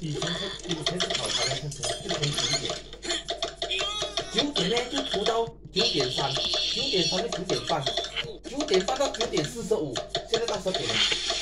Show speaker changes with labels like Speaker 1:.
Speaker 1: 以前是以前是炒茶的，是从九点九点，九点呢就涂到九点三，九点三到九点半，九点半到九点四十五，现在到十点了。